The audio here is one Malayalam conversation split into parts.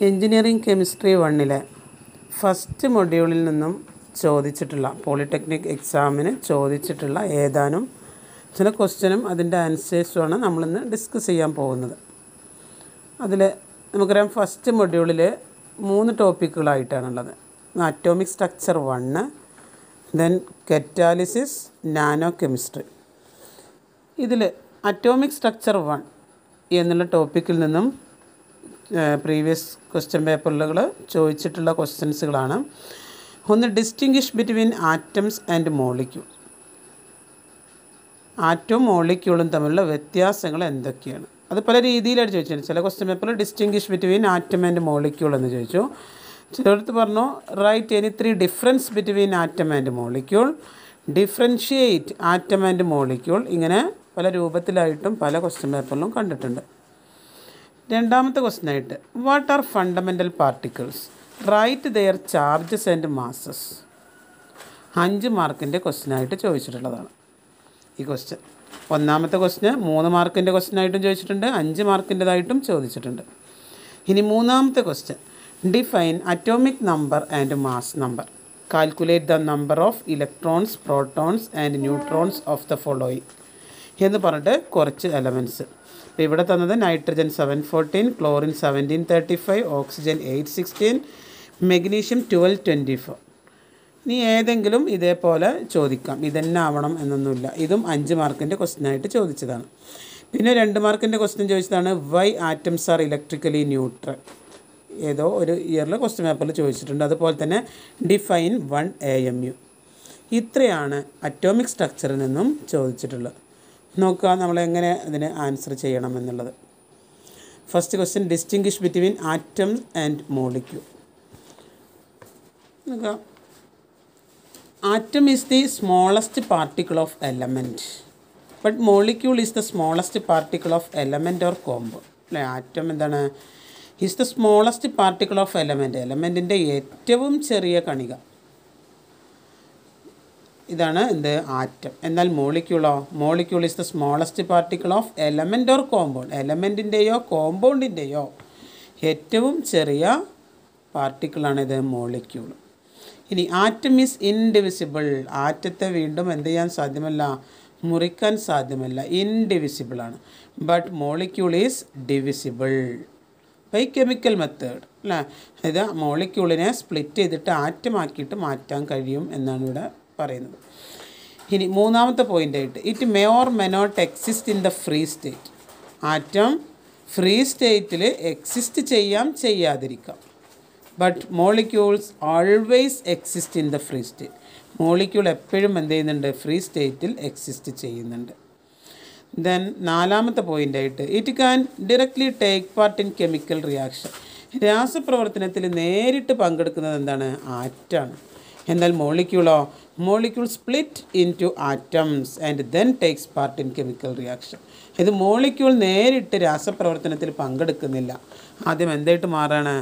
എഞ്ചിനീയറിംഗ് കെമിസ്ട്രി വണ്ണിലെ ഫസ്റ്റ് മൊഡ്യൂളിൽ നിന്നും ചോദിച്ചിട്ടുള്ള പോളിടെക്നിക് എക്സാമിന് ചോദിച്ചിട്ടുള്ള ഏതാനും ചില ക്വസ്റ്റ്യനും അതിന്റെ ആൻസേഴ്സുമാണ് നമ്മളിന്ന് ഡിസ്കസ് ചെയ്യാൻ പോകുന്നത്. അതിൽ നമുക്കറിയാം ഫസ്റ്റ് മൊഡ്യൂളിൽ മൂന്ന് ടോപ്പിക്കുകളായിട്ടാണുള്ളത്. Atomic structure one then catalysis nano chemistry ഇതിൽ അറ്റോമിക് സ്ട്രക്ചർ വൺ എന്നുള്ള ടോപ്പിക്കിൽ നിന്നും പ്രീവിയസ് ക്വസ്റ്റ്യൻ പേപ്പറുകൾ ചോദിച്ചിട്ടുള്ള ക്വസ്റ്റ്യൻസുകളാണ് ഒന്ന് distinguish between atoms and molecule ആറ്റവും മോളിക്യൂളും തമ്മിലുള്ള വ്യത്യാസങ്ങൾ എന്തൊക്കെയാണ്? അത് പല രീതിയിലാണ് ചോദിച്ചത് ചില ക്വസ്റ്റ്യൻ പേപ്പറിൽ distinguish between atom and molecule എന്ന് ചോദിച്ചു. ചിലടത്ത് പറഞ്ഞു write any three difference between atom and molecule differentiate atom and molecule ഇങ്ങനെ പല രൂപത്തിലായിട്ടും പല ക്വസ്റ്റ്യൻ പേപ്പറിലും കണ്ടിട്ടുണ്ട്. രണ്ടാമത്തെ ക്വസ്റ്റ്യൻ ആയിട്ട് what are fundamental particles write their charges and masses അഞ്ച് മാർക്കിന്റെ ക്വസ്റ്റ്യനായിട്ട് ചോദിച്ചിട്ടുള്ളതാണ്. ഈ ക്വസ്റ്റ്യൻ ഒന്നാമത്തെ ക്വസ്റ്റ്യൻ മൂന്ന് മാർക്കിന്റെ ക്വസ്റ്റ്യനായിട്ടും ചോദിച്ചിട്ടുണ്ട് അഞ്ച് മാർക്കിന്റെതായിട്ടും ചോദിച്ചിട്ടുണ്ട്. ഇനി മൂന്നാമത്തെ question define atomic number and mass number calculate the number of electrons protons and neutrons of the following എന്ന് പറഞ്ഞിട്ട് കുറച്ച് എലമെന്റ്സ് ഇപ്പോൾ ഇവിടെ തന്നത് nitrogen seven fourteen chlorine seventeen thirty five oxygen eight sixteen magnesium twelve twenty four ഇനി ഏതെങ്കിലും ഇതേപോലെ ചോദിക്കാം. ഇതന്നെ ആവണം എന്നൊന്നുമില്ല. ഇതും അഞ്ച് മാർക്കിന്റെ ക്വസ്റ്റ്യനായിട്ട് ചോദിച്ചതാണ്. പിന്നെ രണ്ട് മാർക്കിന്റെ ക്വസ്റ്റ്യൻ ചോദിച്ചതാണ് why atoms are electrically neutral ഏതോ ഒരു ഇയറിൽ ക്വസ്റ്റ്യൻ പേപ്പറിൽ ചോദിച്ചിട്ടുണ്ട്. അതുപോലെ തന്നെ define one A M U ഇത്രയാണ് അറ്റോമിക് സ്ട്രക്ചറിൽ നിന്നും ചോദിച്ചിട്ടുള്ളത്. നോക്കുക നമ്മളെങ്ങനെ അതിന് ആൻസർ ചെയ്യണം എന്നുള്ളത്. First question distinguish between atoms and molecule നോക്കുക. Atom is the smallest particle of element but molecule is the smallest particle of element or combo അല്ലേ? ആറ്റം എന്താണ്? Is the smallest particle of element എലമെന്റിന്റെ ഏറ്റവും ചെറിയ കണിക. ഇതാണ് എന്ത് ആറ്റം. എന്നാൽ മോളിക്യൂളോ molecule is the smallest particle of element or compound എലമെന്റിന്റെയോ കോമ്പൗണ്ടിന്റെയോ ഏറ്റവും ചെറിയ പാർട്ടിക്കിളാണ് ഇത് മോളിക്യൂൾ ഇനി ആറ്റം ഈസ് ഇൻഡിവിസിബിൾ ആറ്റത്തെ വീണ്ടും എന്ത് ചെയ്യാൻ സാധ്യമല്ല? മുറിക്കാൻ സാധ്യമല്ല. ഇൻഡിവിസിബിൾ ആണ്. But molecule is divisible by chemical method അല്ലേ? അതായത് മോളിക്യൂളിനെ സ്പ്ലിറ്റ് ചെയ്തിട്ട് ആറ്റമാക്കിയിട്ട് മാറ്റാൻ കഴിയും എന്നാണ് ഇവിടെ പറയുന്നത്. ഇനി മൂന്നാമത്തെ പോയിന്റായിട്ട് it may or may not exist in the free state atom free സ്റ്റേറ്റിൽ എക്സിസ്റ്റ് ചെയ്യാം ചെയ്യാതിരിക്കാം. But molecules always exist in the free state molecule എപ്പോഴും എന്ത് ചെയ്യുന്നുണ്ട്? ഫ്രീ സ്റ്റേറ്റിൽ എക്സിസ്റ്റ് ചെയ്യുന്നുണ്ട്. ദെൻ നാലാമത്തെ പോയിന്റായിട്ട് it can directly take part in chemical reaction രാസപ്രവർത്തനത്തിൽ നേരിട്ട് പങ്കെടുക്കുന്നത് എന്താണ്? ആറ്റാണ്. എന്നാൽ മോളിക്യൂളോ molecule split into atoms and then takes part in chemical reaction ഇത് മോളിക്യൂൾ നേരിട്ട് രാസപ്രവർത്തനത്തിൽ പങ്കെടുക്കുന്നില്ല. ആദ്യം എന്തായിട്ട് മാറാണ്?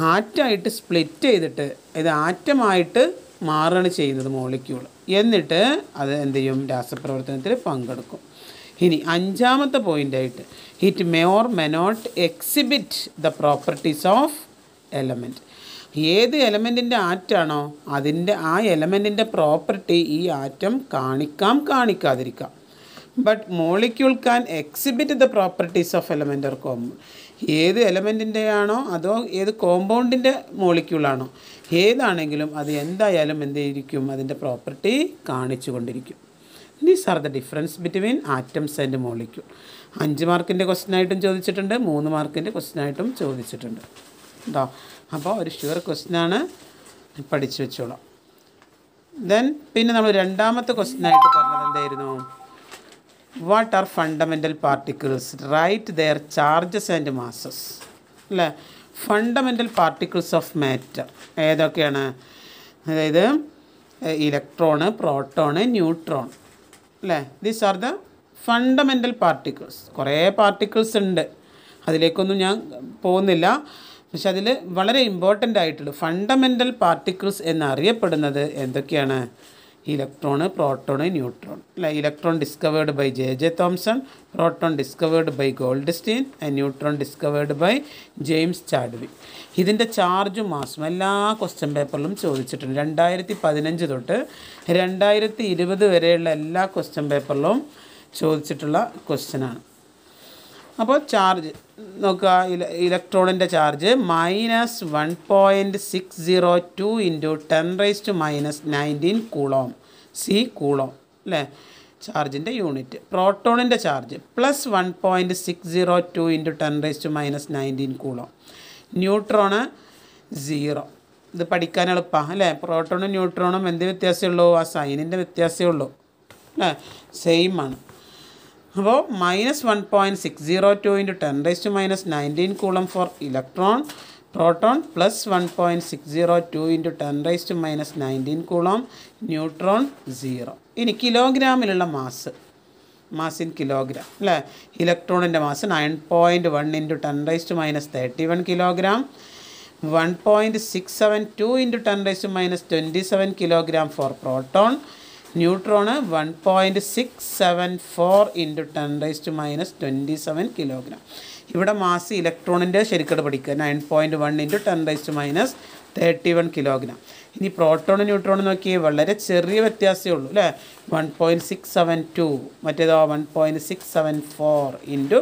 ആറ്റായിട്ട് സ്പ്ലിറ്റ് ചെയ്തിട്ട് ഇത് ആറ്റമായിട്ട് മാറുകയാണ് ചെയ്യുന്നത് മോളിക്യൂൾ. എന്നിട്ട് അത് എന്ത് ചെയ്യും? രാസപ്രവർത്തനത്തിൽ പങ്കെടുക്കും. ഇനി അഞ്ചാമത്തെ പോയിന്റായിട്ട് it may or may not exhibit the properties of element ഏത് എലമെന്റിന്റെ ആറ്റാണോ അതിന്റെ ആ എലമെന്റിന്റെ പ്രോപ്പർട്ടി ഈ ആറ്റം കാണിക്കാം കാണിക്കാതിരിക്കാം. But molecule can exhibit the properties of element or compound ഏത് എലമെന്റിന്റെ ആണോ അതോ ഏത് കോമ്പൗണ്ടിന്റെ മോളിക്യൂളാണോ ഏതാണെങ്കിലും അത് എന്തായാലും എന്തായിരിക്കും അതിന്റെ പ്രോപ്പർട്ടി കാണിച്ചു കൊണ്ടിരിക്കും. These are the difference between atoms and molecule അഞ്ച് മാർക്കിന്റെ ക്വസ്റ്റ്യനായിട്ടും ചോദിച്ചിട്ടുണ്ട് മൂന്ന് മാർക്കിന്റെ ക്വസ്റ്റ്യനായിട്ടും ചോദിച്ചിട്ടുണ്ട്. കേട്ടോ അപ്പോൾ ഒരു ഷുവർ ക്വസ്റ്റ്യനാണ് പഠിച്ചു വെച്ചോളാം. ദെൻ പിന്നെ നമ്മൾ രണ്ടാമത്തെ ക്വസ്റ്റ്യനായിട്ട് പറഞ്ഞത് എന്തായിരുന്നു? What are fundamental particles right their charges and masses അല്ലേ? ഫണ്ടമെന്റൽ പാർട്ടിക്കിൾസ് ഓഫ് മാറ്റർ ഏതൊക്കെയാണ്? അതായത് ഇലക്ട്രോണ് പ്രോട്ടോണ് ന്യൂട്രോൺ. അല്ലേ? These are the fundamental particles കുറേ പാർട്ടിക്കിൾസ് ഉണ്ട്. അതിലേക്കൊന്നും ഞാൻ പോകുന്നില്ല. പക്ഷെ അതിൽ വളരെ ഇമ്പോർട്ടന്റ് ആയിട്ടുള്ള ഫണ്ടമെന്റൽ പാർട്ടിക്കിൾസ് എന്നറിയപ്പെടുന്നത് എന്തൊക്കെയാണ്? ഇലക്ട്രോൺ പ്രോട്ടോൺ ന്യൂട്രോൺ അല്ല? Electron discovered by J J Thomson proton discovered by gold and neutron discovered by James Chadwick ഇതിന്റെ ചാർജും മാസും എല്ലാ ക്വസ്റ്റ്യൻ പേപ്പറിലും ചോദിച്ചിട്ടുണ്ട്. രണ്ടായിരത്തി പതിനഞ്ച് തൊട്ട് രണ്ടായിരത്തി ഇരുപത് വരെയുള്ള എല്ലാ ക്വസ്റ്റ്യൻ പേപ്പറിലും ചോദിച്ചിട്ടുള്ള ക്വസ്റ്റ്യനാണ് അപ്പോൾ ചാർജ് നോക്കുക ഇല ഇലക്ട്രോണിന്റെ charge minus one point six zero two into ten raise to minus nineteen coulomb C coulomb അല്ലേ? ചാർജിന്റെ unit പ്രോട്ടോണിന്റെ charge plus one point six zero two into ten raise to minus nineteen coulomb neutron zero. ഇത് പഠിക്കാൻ എളുപ്പമാണ് അല്ലേ? പ്രോട്ടോണും ന്യൂട്രോണും എന്ത് വ്യത്യാസമേ ഉള്ളൂ? ആ സൈനിന്റെ വ്യത്യാസമേ ഉള്ളൂ അല്ലേ? സെയിം ആണ് അപ്പോൾ minus one point six zero two into ten raise to minus nineteen coulomb for electron proton plus one point six zero two into ten raise to minus nineteen coulomb neutron zero ഇനി കിലോഗ്രാമിലുള്ള മാസ് മാസ് ഇൻ കിലോഗ്രാം അല്ലേ? ഇലക്ട്രോണിന്റെ mass nine point one into ten raise to minus thirty one kilogram one point six seven two into ten raise to minus twenty seven kilogram for proton neutron one point six seven four into ten raise to minus twenty seven kilogram. ഇവിടെ മാസ് ഇലക്ട്രോണിന്റെ ശരിക്കട് പഠിക്കുക. Nine point one into ten raise to minus thirty one kilogram. ഇനി പ്രോട്ടോൺ ന്യൂട്രോൺ നോക്കിയേ വളരെ ചെറിയ വ്യത്യാസമേ ഉള്ളൂ അല്ലേ? One point six seven two മറ്റേതോ one point six seven four into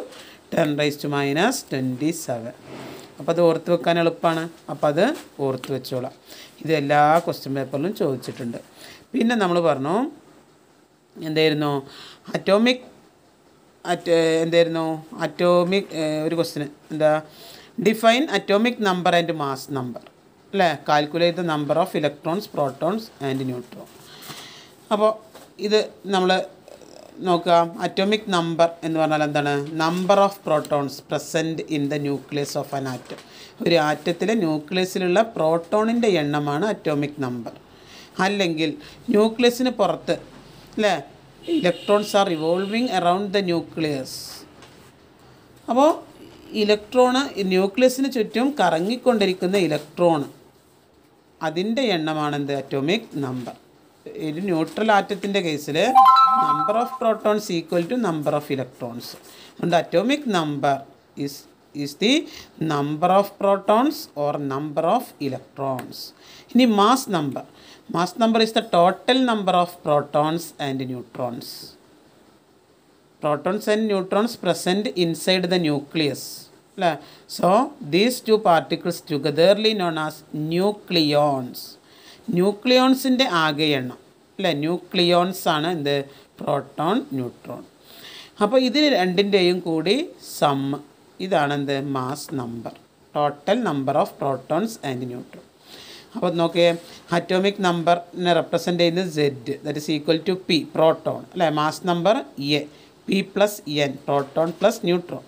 ten raise to minus twenty seven. അപ്പോൾ അത് ഓർത്ത് വെക്കാൻ എളുപ്പമാണ് അപ്പോൾ അത് ഓർത്ത് വെച്ചോളാം. ഇത് എല്ലാ ക്വസ്റ്റ്യൻ പേപ്പറിലും ചോദിച്ചിട്ടുണ്ട്. പിന്നെ നമ്മൾ പറഞ്ഞു എന്തായിരുന്നു? അറ്റോമിക് അറ്റ് എന്തായിരുന്നു? അറ്റോമിക് ഒരു ക്വസ്റ്റിന് എന്താ? Define atomic number and mass number അല്ലേ? Calculate the number of electrons protons and neutron അപ്പോൾ ഇത് നമ്മൾ നോക്കുക. അറ്റോമിക് നമ്പർ എന്ന് പറഞ്ഞാൽ എന്താണ്? Number of protons present in the nucleus of an atom ഒരു ആറ്റത്തിലെ ന്യൂക്ലിയസിലുള്ള പ്രോട്ടോണിന്റെ എണ്ണമാണ് അറ്റോമിക് നമ്പർ അല്ലെങ്കിൽ ന്യൂക്ലിയസിന് പുറത്ത് അല്ലേ? Electrons are revolving around the nucleus അപ്പോൾ ഇലക്ട്രോണ് ന്യൂക്ലിയസിന് ചുറ്റും കറങ്ങിക്കൊണ്ടിരിക്കുന്ന ഇലക്ട്രോൺ അതിന്റെ എണ്ണമാണ് എന്ത്? അറ്റോമിക് നമ്പർ ഒരു ന്യൂട്രൽ ആറ്റത്തിന്റെ കേസിൽ number of protons equal to number of electrons അതുകൊണ്ട് atomic number is is the number of protons or number of electrons ഇനി mass number mass number is the total number of protons and neutrons protons and neutrons present inside the nucleus അല്ലേ so these two particles togetherly known as nucleons ന്യൂക്ലിയോൺസിന്റെ ആകെ എണ്ണം. അല്ലേ ന്യൂക്ലിയോൺസ് ആണ് എന്ത്? പ്രോട്ടോൺ ന്യൂട്രോൺ അപ്പോൾ ഇത് രണ്ടിന്റെയും കൂടി സം ഇതാണ് എന്ത്? Mass number total number of protons and neutron അപ്പോൾ നോക്കിയേ അറ്റോമിക് നമ്പറിനെ റെപ്രസെന്റ് ചെയ്യുന്നത് Z that is equal to P proton അല്ലേ? Mass number A P plus N proton plus neutron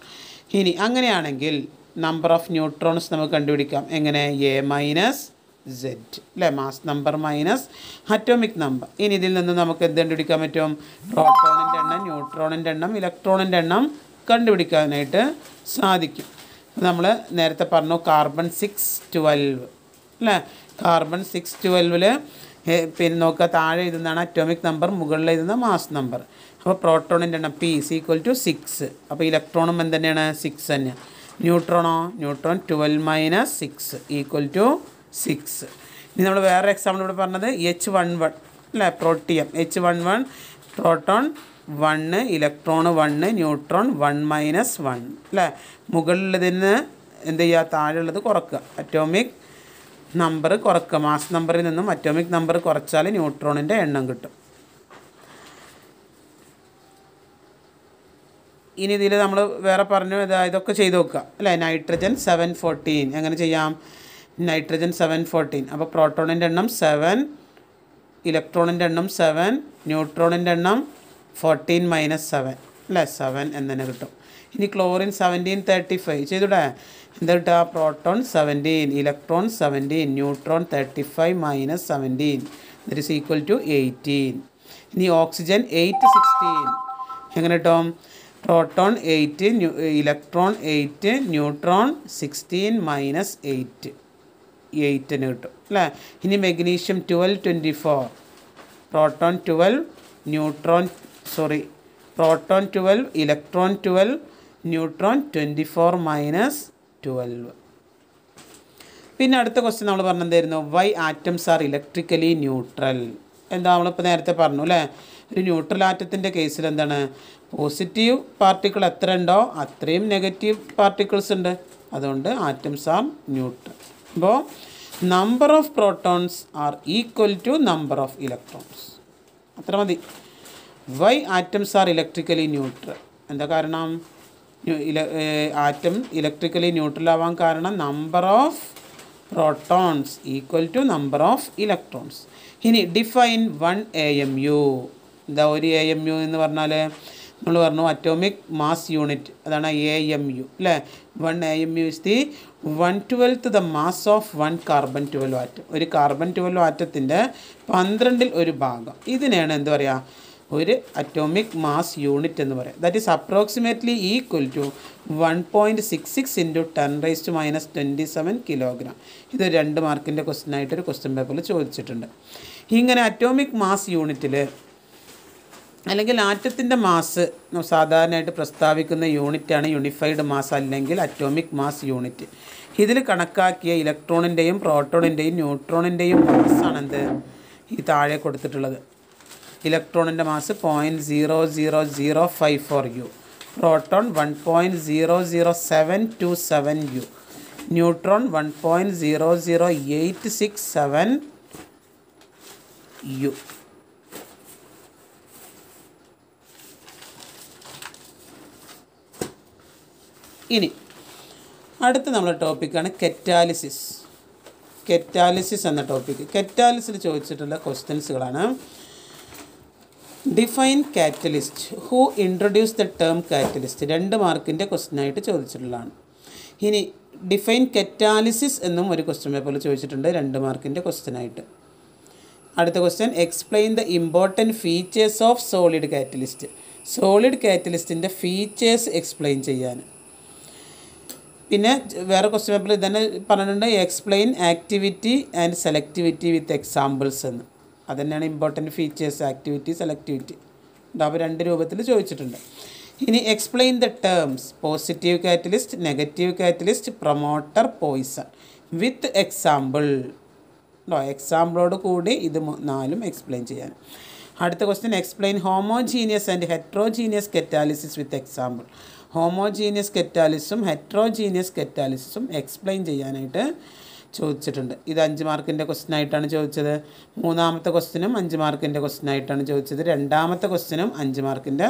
ഇനി അങ്ങനെയാണെങ്കിൽ നമ്പർ ഓഫ് ന്യൂട്രോൺസ് നമുക്ക് കണ്ടുപിടിക്കാം. എങ്ങനെ? എ മൈനസ് സെഡ് അല്ലേ? Mass number minus atomic number ഇനി ഇതിൽ നിന്ന് നമുക്ക് എന്ത് കണ്ടുപിടിക്കാൻ പറ്റും? പ്രോട്ടോണിന്റെ എണ്ണം ന്യൂട്രോണിന്റെ എണ്ണം ഇലക്ട്രോണിന്റെ എണ്ണം കണ്ടുപിടിക്കാനായിട്ട് സാധിക്കും. നമ്മൾ നേരത്തെ പറഞ്ഞു കാർബൺ സിക്സ് ട്വൽവ് അല്ലേ? കാർബൺ സിക്സ് ട്വൽവിൽ പിന്നെ നോക്കുക താഴെ എഴുതുന്നതാണ് അറ്റോമിക് നമ്പർ മുകളിൽ എഴുതുന്ന മാസ് നമ്പർ അപ്പോൾ പ്രോട്ടോണിന്റെ എണ്ണം P is equal to six അപ്പോൾ ഇലക്ട്രോണും എന്ത് തന്നെയാണ് സിക്സ് തന്നെയാണ് ന്യൂട്രോണോ neutron twelve minus six equal to six ഇനി നമ്മൾ വേറെ എക്സാമ്പിൾ ഇവിടെ പറഞ്ഞത് എച്ച് വൺ വൺ അല്ലേ? Protium H one one proton one electron one neutron one minus one അല്ലേ? മുകളിലതിന് എന്ത് ചെയ്യുക? താഴെയുള്ളത് കുറക്കുക. അറ്റോമിക് നമ്പർ കുറക്കുക മാസ് നമ്പറിൽ നിന്നും അറ്റോമിക് നമ്പർ കുറച്ചാൽ ന്യൂട്രോണിന്റെ എണ്ണം കിട്ടും. ഇനി ഇതിൽ നമ്മൾ വേറെ പറഞ്ഞു ഇതാ ഇതൊക്കെ ചെയ്ത് നോക്കുക അല്ലേ? നൈട്രജൻ സെവൻ ഫോർട്ടീൻ എങ്ങനെ ചെയ്യാം? നൈട്രജൻ സെവൻ ഫോർട്ടീൻ അപ്പോൾ പ്രോട്ടോണിന്റെ എണ്ണം സെവൻ ഇലക്ട്രോണിന്റെ എണ്ണം സെവൻ ന്യൂട്രോണിന്റെ എണ്ണം ഫോർട്ടീൻ മൈനസ് സെവൻ അല്ലേ? സെവൻ എന്ന് കിട്ടും. ഇനി ക്ലോറിൻ സെവന്റീൻ തേർട്ടി ഫൈവ് ചെയ്തൂടെ? എന്താ കിട്ടുക proton seventeen electron seventeen neutron thirty five minus seventeen that is equal to eighteen ഇനി ഓക്സിജൻ എയ്റ്റ് സിക്സ്റ്റീൻ എങ്ങനെ കിട്ടും? Proton eight electron eight neutron sixteen minus eight എയ്റ്റിന് കിട്ടും. അല്ലേ? ഇനി magnesium twelve twenty four proton twelve neutron sorry proton twelve electron twelve neutron twenty four minus twelve. പിന്നെ അടുത്ത ക്വസ്റ്റ്യൻ നമ്മൾ പറഞ്ഞെന്തായിരുന്നു why atoms are electrically neutral എന്താ നമ്മളിപ്പോൾ നേരത്തെ പറഞ്ഞു അല്ലേ? ഒരു ന്യൂട്രൽ ആറ്റത്തിന്റെ കേസിൽ എന്താണ്? പോസിറ്റീവ് പാർട്ടിക്കിൾ എത്ര ഉണ്ടോ അത്രയും നെഗറ്റീവ് പാർട്ടിക്കിൾസ് ഉണ്ട്. അതുകൊണ്ട് ആറ്റംസ് ആർ ന്യൂട്രൽ അപ്പോൾ number of protons are equal to number of electrons അത്ര മതി. Why atoms are electrically neutral എന്താ കാരണം? ആറ്റം ഇലക്ട്രിക്കലി ന്യൂട്രൽ ആവാൻ കാരണം number of protons equal to number of electrons ഇനി define one A M U എന്താ ഒരു എ എം യു എന്ന് പറഞ്ഞാൽ നമ്മൾ പറഞ്ഞു അറ്റോമിക് മാസ് യൂണിറ്റ് അതാണ് എ എം യു അല്ലേ? One A M U is the one twelfth the mass of one carbon twelve atom ഒരു കാർബൺ ട്വൽവ് ആറ്റത്തിന്റെ പന്ത്രണ്ടിൽ ഒരു ഭാഗം. ഇതിനെയാണ് എന്താ പറയുക ഒരു അറ്റോമിക് മാസ് യൂണിറ്റ് എന്ന് പറയാം. That is approximately equal to one point six six into ten raise to minus twenty seven kilogram ഇത് രണ്ട് മാർക്കിന്റെ ക്വസ്റ്റ്യൻ ആയിട്ടൊരു ക്വസ്റ്റ്യൻ പേപ്പറിൽ ചോദിച്ചിട്ടുണ്ട്. ഇങ്ങനെ അറ്റോമിക് മാസ് യൂണിറ്റിൽ അല്ലെങ്കിൽ ആറ്റത്തിന്റെ മാസ് സാധാരണയായിട്ട് പ്രസ്താവിക്കുന്ന യൂണിറ്റാണ് യൂണിഫൈഡ് മാസ് അല്ലെങ്കിൽ അറ്റോമിക് മാസ് യൂണിറ്റ് ഇതിൽ കണക്കാക്കിയ ഇലക്ട്രോണിന്റെയും പ്രോട്ടോണിന്റെയും ന്യൂട്രോണിന്റെയും മാസ്സാണ് എന്ത് ഈ താഴെ കൊടുത്തിട്ടുള്ളത്. ഇലക്ട്രോണിന്റെ mass point zero zero zero five four U proton one point zero zero seven two seven U neutron one point zero zero eight six seven U ഇനി അടുത്ത നമ്മുടെ ടോപ്പിക്കാണ് കെറ്റാലിസിസ് കെറ്റാലിസിസ് എന്ന ടോപ്പിക്ക് കെറ്റാലിസിൽ ചോദിച്ചിട്ടുള്ള ക്വസ്റ്റ്യൻസുകളാണ് define catalyst who introduce the term catalyst രണ്ട് മാർക്കിന്റെ ക്വസ്റ്റ്യനായിട്ട് ചോദിച്ചിട്ടുള്ളതാണ്. ഇനി ഡിഫൈൻ കറ്റാലിസിസ് എന്നും ഒരു ക്വസ്റ്റ്യൻ പേപ്പറിൽ ചോദിച്ചിട്ടുണ്ട് രണ്ട് മാർക്കിന്റെ ക്വസ്റ്റ്യനായിട്ട് അടുത്ത question explain the important features of solid catalyst solid കാറ്റലിസ്റ്റിന്റെ features explain ചെയ്യാൻ. പിന്നെ വേറെ ക്വസ്റ്റ്യൻ പേപ്പറിൽ ഇതന്നെ പറഞ്ഞിട്ടുണ്ട് explain activity and selectivity with examples എന്ന്. അതുതന്നെയാണ് ഇമ്പോർട്ടന്റ് ഫീച്ചേഴ്സ് ആക്ടിവിറ്റി സെലക്ടിവിറ്റി അപ്പോൾ രണ്ട് രൂപത്തിൽ ചോദിച്ചിട്ടുണ്ട്. ഇനി explain the terms positive catalyst negative catalyst promoter poison with example ഉണ്ടോ എക്സാമ്പിളോട് കൂടി ഇത് നാലും എക്സ്പ്ലെയിൻ ചെയ്യാൻ. അടുത്ത question explain homogeneous and heterogeneous catalysis with example homogeneous കെറ്റാലിസും heterogeneous കെറ്റാലിസിസും എക്സ്പ്ലെയിൻ ചെയ്യാനായിട്ട് ചോദിച്ചിട്ടുണ്ട്. ഇത് അഞ്ച് മാർക്കിന്റെ ക്വസ്റ്റ്യൻ ആയിട്ടാണ് ചോദിച്ചത്. മൂന്നാമത്തെ ക്വസ്റ്റ്യനും അഞ്ച് മാർക്കിന്റെ ക്വസ്റ്റ്യൻ ആയിട്ടാണ് ചോദിച്ചത്. രണ്ടാമത്തെ ക്വസ്റ്റ്യനും അഞ്ച് മാർക്കിന്റെ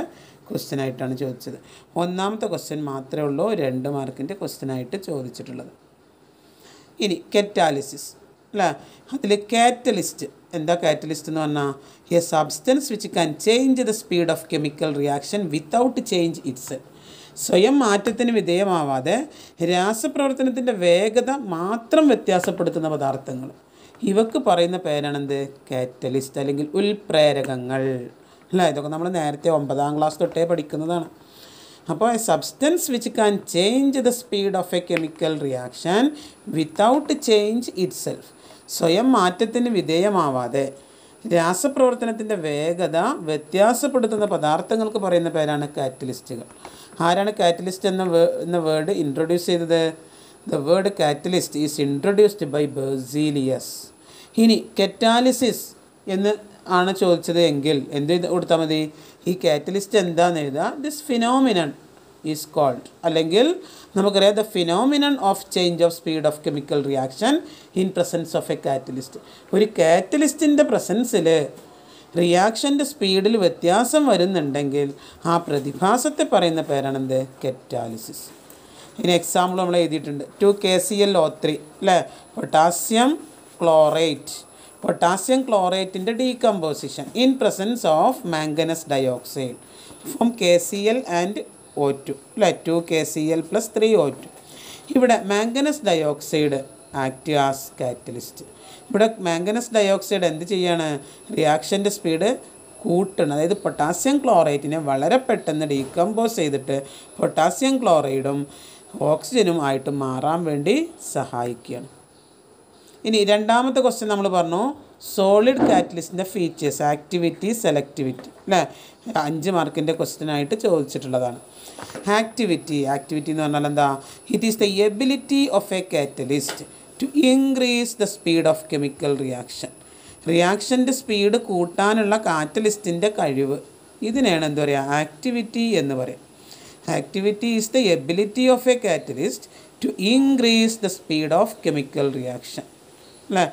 ക്വസ്റ്റ്യൻ ആയിട്ടാണ് ചോദിച്ചത്. ഒന്നാമത്തെ ക്വസ്റ്റ്യൻ മാത്രമേ ഉള്ളൂ രണ്ട് മാർക്കിന്റെ ക്വസ്റ്റ്യൻ ആയിട്ട് ചോദിച്ചിട്ടുള്ളത്. ഇനി കെറ്റാലിസിസ് അല്ലേ? അതിൽ കാറ്റലിസ്റ്റ് എന്താ കാറ്റലിസ്റ്റ് എന്ന് പറഞ്ഞാൽ a substance which can change the speed of chemical reaction without change its സ്വയം മാറ്റത്തിന് വിധേയമാവാതെ രാസപ്രവർത്തനത്തിന്റെ വേഗത മാത്രം വ്യത്യാസപ്പെടുത്തുന്ന പദാർത്ഥങ്ങൾ. ഇവക്ക് പറയുന്ന പേരാണെന്ത്? കാറ്റലിസ്റ്റ് അല്ലെങ്കിൽ ഉൽപ്രേരകങ്ങൾ. അല്ല? ഇതൊക്കെ നമ്മൾ നേരത്തെ ഒമ്പതാം ക്ലാസ് തൊട്ടേ പഠിക്കുന്നതാണ്. അപ്പോൾ a substance which can change the speed of a chemical reaction without change itself സ്വയം മാറ്റത്തിന് വിധേയമാവാതെ രാസപ്രവർത്തനത്തിന്റെ വേഗത വ്യത്യാസപ്പെടുത്തുന്ന പദാർത്ഥങ്ങൾക്ക് പറയുന്ന പേരാണ് കാറ്റലിസ്റ്റുകൾ. ആരാണ് കാറ്റലിസ്റ്റ് എന്ന എന്ന വേർഡ് ഇൻട്രൊഡ്യൂസ് ചെയ്തത് the word catalyst is introduced by Berzelius ഇനി കെറ്റാലിസിസ് എന്ന് ആണ് ചോദിച്ചത് എങ്കിൽ എന്ത് കൊടുത്താൽ മതി? ഈ കാറ്റലിസ്റ്റ് എന്താണെന്ന് എഴുതുക ദിസ് ഫിനോമിനൺ ഈസ് കോൾഡ് അല്ലെങ്കിൽ നമുക്കറിയാം the phenomenon of change of speed of chemical reaction in presence of a catalyst ഒരു കാറ്റലിസ്റ്റിന്റെ പ്രസൻസിൽ റിയാക്ഷന്റെ സ്പീഡിൽ വ്യത്യാസം വരുന്നുണ്ടെങ്കിൽ ആ പ്രതിഭാസത്തെ പറയുന്ന പേരാണെന്ത്? കെറ്റാലിസിസ് ഇനി എക്സാമ്പിൾ നമ്മൾ എഴുതിയിട്ടുണ്ട്. Two K C L O three അല്ലേ potassium chlorate potassium ക്ലോറേറ്റിന്റെ decomposition in presence of manganese dioxide from K C L and O two അല്ലേ? Two K C L plus three O two ഇവിടെ manganese dioxide act as catalyst ഇവിടെ മാംഗനസ് ഡയോക്സൈഡ് എന്ത് ചെയ്യാണ്? റിയാക്ഷന്റെ സ്പീഡ് കൂട്ടണം. അതായത് പൊട്ടാസ്യം ക്ലോറൈറ്റിനെ വളരെ പെട്ടെന്ന് ഡീകമ്പോസ് ചെയ്തിട്ട് പൊട്ടാസ്യം ക്ലോറൈഡും ഓക്സിജനും ആയിട്ട് മാറാൻ വേണ്ടി സഹായിക്കുകയാണ്. ഇനി രണ്ടാമത്തെ ക്വസ്റ്റ്യൻ നമ്മൾ പറഞ്ഞു. സോളിഡ് കാറ്റലിസ്റ്റിന്റെ ഫീച്ചേഴ്സ് ആക്ടിവിറ്റി സെലക്ടിവിറ്റി അല്ലേ അഞ്ച് മാർക്കിന്റെ ക്വസ്റ്റ്യൻ ആയിട്ട് ചോദിച്ചിട്ടുള്ളതാണ്. ആക്ടിവിറ്റി ആക്ടിവിറ്റി എന്ന് പറഞ്ഞാൽ എന്താ? It is the ability of a catalyst to increase the speed of chemical reaction റിയാക്ഷന്റെ speed കൂട്ടാനുള്ള കാറ്റലിസ്റ്റിന്റെ കഴിവ്. ഇതിനെയാണ് എന്താ പറയുക ആക്ടിവിറ്റി എന്ന് പറയും. Activity is the ability of a catalyst to increase the speed of chemical reaction അല്ലേ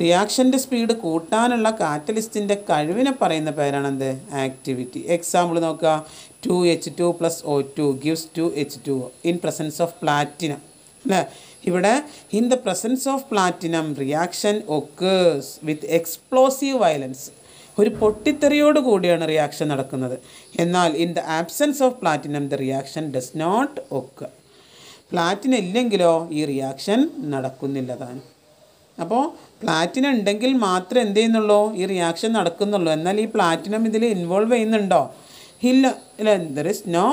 റിയാക്ഷന്റെ സ്പീഡ് കൂട്ടാനുള്ള കാറ്റലിസ്റ്റിന്റെ കഴിവിനെ പറയുന്ന പേരാണ് എന്ത് ആക്ടിവിറ്റി. എക്സാമ്പിൾ നോക്കുക. Two H two plus O two gives two H two in presence of platinum അല്ലേ? ഇവിടെ in the presence of platinum reaction occurs with explosive violence ഒരു പൊട്ടിത്തെറിയോട് കൂടിയാണ് റിയാക്ഷൻ നടക്കുന്നത്. എന്നാൽ in the absence of platinum the reaction does not occur platinum ഇല്ലെങ്കിലോ ഈ റിയാക്ഷൻ നടക്കുന്നില്ല താനും അപ്പോൾ പ്ലാറ്റിനം ഉണ്ടെങ്കിൽ മാത്രം എന്ത് ചെയ്യുന്നുള്ളൂ? ഈ റിയാക്ഷൻ നടക്കുന്നുള്ളൂ. എന്നാൽ ഈ പ്ലാറ്റിനം ഇതിൽ ഇൻവോൾവ് ചെയ്യുന്നുണ്ടോ? ഇല്ല. ഇല്ല there is no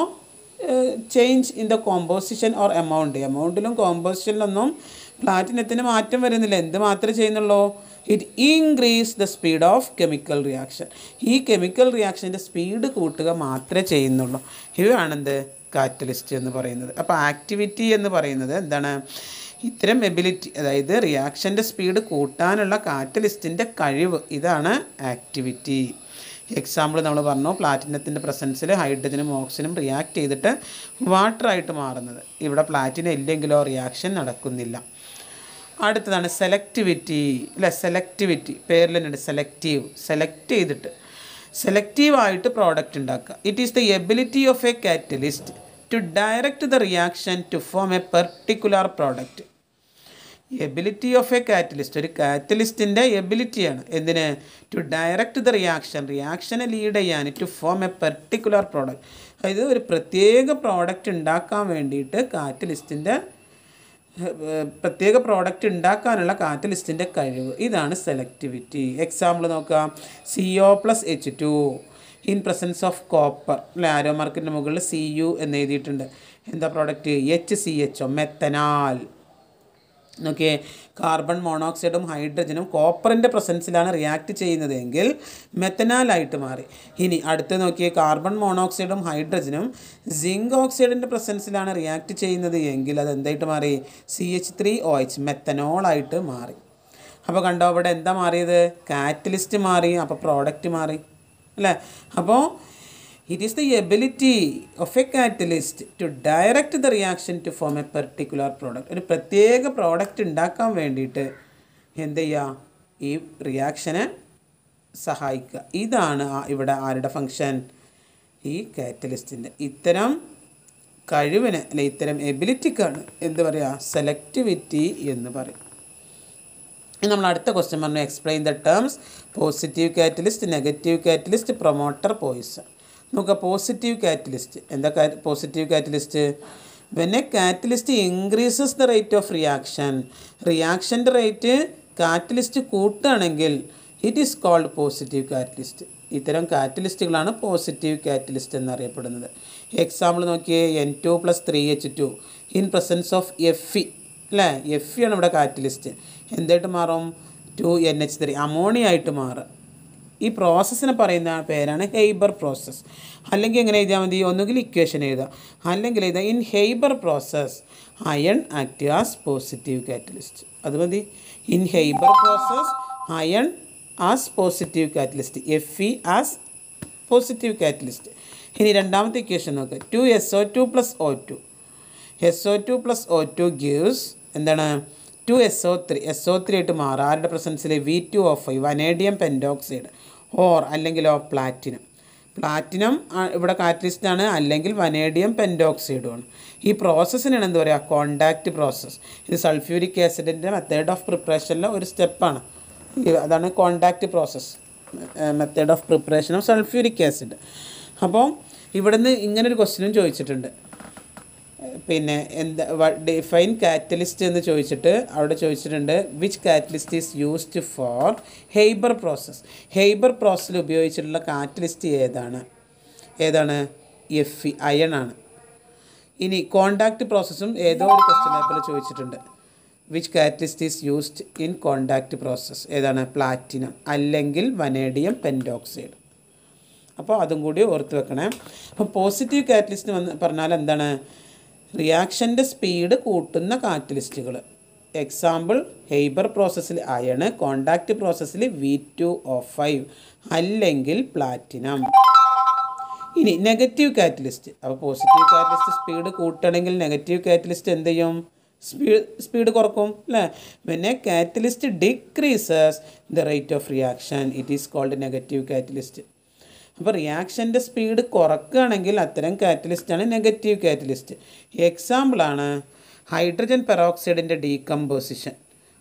change in the composition or amount എമൗണ്ടിലും കോമ്പോസിഷനിലൊന്നും പ്ലാറ്റിനത്തിന് മാറ്റം വരുന്നില്ല. എന്ത് മാത്രമേ ചെയ്യുന്നുള്ളൂ? It increase the speed of chemical reaction ഈ കെമിക്കൽ റിയാക്ഷന്റെ സ്പീഡ് കൂട്ടുക മാത്രമേ ചെയ്യുന്നുള്ളൂ. ഇവയാണെന്ത് കാറ്റലിസ്റ്റ് എന്ന് പറയുന്നത്. അപ്പോൾ ആക്ടിവിറ്റി എന്ന് പറയുന്നത് എന്താണ്? ഇത്തരം എബിലിറ്റി അതായത് റിയാക്ഷന്റെ സ്പീഡ് കൂട്ടാനുള്ള കാറ്റലിസ്റ്റിന്റെ കഴിവ് ഇതാണ് ആക്ടിവിറ്റി എക്സാമ്പിൾ നമ്മൾ പറഞ്ഞു പ്ലാറ്റിനത്തിന്റെ പ്രസൻസിൽ ഹൈഡ്രജനും ഓക്സിജനും റിയാക്ട് ചെയ്തിട്ട് വാട്ടറായിട്ട് മാറുന്നത്. ഇവിടെ പ്ലാറ്റിനം ഇല്ലെങ്കിലോ റിയാക്ഷൻ നടക്കുന്നില്ല. അടുത്തതാണ് സെലക്ടിവിറ്റി അല്ലെ സെലക്ടിവിറ്റി പേരിൽ തന്നെയുണ്ട് സെലക്റ്റീവ് സെലക്ട് ചെയ്തിട്ട്. സെലക്റ്റീവായിട്ട് പ്രോഡക്റ്റ് ഉണ്ടാക്കുക. It is the ability of a catalyst to direct the reaction to form a particular product ability of a catalyst ഒരു കാറ്റലിസ്റ്റിന്റെ എബിലിറ്റിയാണ് എന്തിന്? To direct the reaction reaction lead ചെയ്യാൻ to form a particular product അതായത് ഒരു പ്രത്യേക പ്രോഡക്റ്റ് ഉണ്ടാക്കാൻ വേണ്ടിയിട്ട് കാറ്റലിസ്റ്റിന്റെ പ്രത്യേക പ്രോഡക്റ്റ് ഉണ്ടാക്കാനുള്ള കാറ്റലിസ്റ്റിന്റെ കഴിവ്. ഇതാണ് സെലക്ടിവിറ്റി എക്സാമ്പിൾ നോക്കാം C O plus H two in presence of copper അല്ലെ ആരോ മാർക്കിന്റെ മുകളിൽ സി യു എന്ന് എഴുതിയിട്ടുണ്ട്. എന്താ product H C H O methanal okay carbon മോണോക്സൈഡും ഹൈഡ്രജനും കോപ്പറിന്റെ പ്രസൻസിലാണ് റിയാക്ട് ചെയ്യുന്നതെങ്കിൽ മെത്തനാലായിട്ട് മാറി. ഇനി അടുത്ത് നോക്കിയേ കാർബൺ മോണോക്സൈഡും ഹൈഡ്രജനും സിങ്ക് ഓക്സൈഡിന്റെ പ്രസൻസിലാണ് റിയാക്ട് ചെയ്യുന്നത് എങ്കിൽ അത് എന്തായിട്ട് മാറി? C H three O H മെത്തനോളായിട്ട് മാറി. അപ്പോൾ കണ്ടോ അവിടെ എന്താ മാറിയത്? കാറ്റലിസ്റ്റ് മാറി അപ്പോൾ പ്രോഡക്റ്റ് മാറി. അല്ലേ? അപ്പോൾ it is the ability of a catalyst to direct the reaction to form a particular product ഒരു പ്രത്യേക പ്രോഡക്റ്റ് ഉണ്ടാക്കാൻ വേണ്ടിയിട്ട് എന്ത് ചെയ്യുക ഈ റിയാക്ഷനെ സഹായിക്കുക. ഇതാണ് ഇവിടെ ആരുടെ ഫങ്ഷൻ ഈ കാറ്റലിസ്റ്റിന്റെ ഇത്തരം കഴിവിന് അല്ലെ ഇത്തരം എബിലിറ്റിക്കാണ് എന്ത് പറയുക സെലക്ടിവിറ്റി എന്ന് പറയും. നമ്മൾ അടുത്ത ക്വസ്റ്റ്യൻ പറഞ്ഞു. Explain the terms positive catalyst negative catalyst promoter poison നോക്കുക പോസിറ്റീവ് കാറ്റലിസ്റ്റ് എന്താ positive catalyst when a catalyst increases the rate of reaction റിയാക്ഷന്റെ rate catalyst കൂട്ടുകയാണെങ്കിൽ it is called positive catalyst ഇത്തരം കാറ്റലിസ്റ്റുകളാണ് പോസിറ്റീവ് കാറ്റലിസ്റ്റ് എന്നറിയപ്പെടുന്നത്. എക്സാമ്പിൾ നോക്കിയേ N two plus three H two in presence of F E അല്ലേ എഫ് ഇ ആണ് ഇവിടെ കാറ്റലിസ്റ്റ് എന്തായിട്ട് മാറും? Two N H three ammonia ആയിട്ട് മാറുക ഈ പ്രോസസ്സിനെ പറയുന്ന പേരാണ് ഹെയ്ബർ പ്രോസസ്സ് അല്ലെങ്കിൽ എങ്ങനെ എഴുതിയാൽ മതി? ഒന്നുകിൽ ഇക്വേഷൻ എഴുതുക. അല്ലെങ്കിൽ എഴുതുക in Haber process iron act as positive catalyst അത് മതി. In Haber process iron as positive catalyst F E as positive catalyst ഇനി രണ്ടാമത്തെ ഇക്വേഷൻ നോക്കുക two S O two plus O two S O two plus O two gives എന്താണ്? Two S O three S O three ആയിട്ട് മാറുക ആരുടെ പ്രസൻസിൽ V two of five vanadium pentoxide or അല്ലെങ്കിൽ ഓ പ്ലാറ്റിനം. പ്ലാറ്റിനം ഇവിടെ കാറ്റലിസ്റ്റ് ആണ് അല്ലെങ്കിൽ വനേഡിയം പെൻഡോക്സൈഡും ആണ് ഈ പ്രോസസ്സിനാണ് എന്താ പറയുക? Contact process. ഇത് സൾഫ്യൂരിക് ആസിഡിന്റെ മെത്തേഡ് ഓഫ് പ്രിപ്പറേഷനിലെ ഒരു സ്റ്റെപ്പാണ്. അതാണ് contact process. Method of preparation of sulphuric acid. അപ്പോൾ ഇവിടുന്ന് ഇങ്ങനൊരു ക്വസ്റ്റ്യനും ചോദിച്ചിട്ടുണ്ട്. പിന്നെ എന്താ ഡിഫൈൻ കാറ്റലിസ്റ്റ് എന്ന് ചോദിച്ചിട്ട് അവിടെ ചോദിച്ചിട്ടുണ്ട് which catalyst is used for Haber process Haber പ്രോസസ്സിൽ ഉപയോഗിച്ചിട്ടുള്ള കാറ്റലിസ്റ്റ് ഏതാണ്? ഏതാണ്? എഫ് അയൺ ആണ്. ഇനി കോണ്ടാക്ട് പ്രോസസ്സും ഏതോ ഒരു ക്വസ്റ്റ്യൻ പേപ്പറിൽ ചോദിച്ചിട്ടുണ്ട്. Which catalyst is used in contact process ഏതാണ്? പ്ലാറ്റിനം അല്ലെങ്കിൽ വനേഡിയം പെൻഡോക്സൈഡ് അപ്പോൾ അതും കൂടി ഓർത്ത് വെക്കണേ. അപ്പോൾ പോസിറ്റീവ് കാറ്റലിസ്റ്റ് വന്ന് പറഞ്ഞാൽ എന്താണ്? റിയാക്ഷന്റെ സ്പീഡ് കൂട്ടുന്ന കാറ്റലിസ്റ്റുകൾ എക്സാമ്പിൾ ഹെയ്ബർ പ്രോസസ്സിൽ അയണ് കോണ്ടാക്റ്റ് പ്രോസസ്സിൽ വി ടു ഒ ഫൈവ് അല്ലെങ്കിൽ പ്ലാറ്റിനം ഇനി നെഗറ്റീവ് കാറ്റലിസ്റ്റ് അപ്പോൾ പോസിറ്റീവ് കാറ്റലിസ്റ്റ് സ്പീഡ് കൂട്ടണമെങ്കിൽ നെഗറ്റീവ് കാറ്റലിസ്റ്റ് എന്ത് ചെയ്യും? സ്പീഡ് സ്പീഡ് കുറക്കും അല്ലേ? പിന്നെ catalyst decreases the rate of reaction it is called negative catalyst അപ്പോൾ റിയാക്ഷന്റെ സ്പീഡ് കുറക്കുകയാണെങ്കിൽ അത്തരം കാറ്റലിസ്റ്റാണ് നെഗറ്റീവ് കാറ്റലിസ്റ്റ് എക്സാമ്പിളാണ് ഹൈഡ്രജൻ പെറോക്സൈഡിന്റെ ഡീകമ്പോസിഷൻ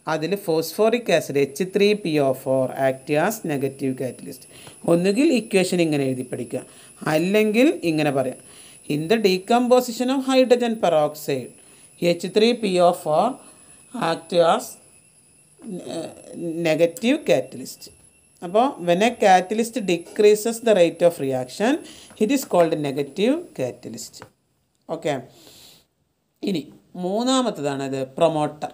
അതിൽ phosphoric acid H three P O four act as negative catalyst ഒന്നുകിൽ ഇക്വേഷൻ ഇങ്ങനെ എഴുതി പഠിക്കുക. അല്ലെങ്കിൽ ഇങ്ങനെ പറയാം. In the decomposition of hydrogen peroxide H three P O four act as negative catalyst അപ്പോൾ when a catalyst decreases the rate of reaction it is called negative catalyst okay ഇനി മൂന്നാമത്തതാണത് പ്രൊമോട്ടർ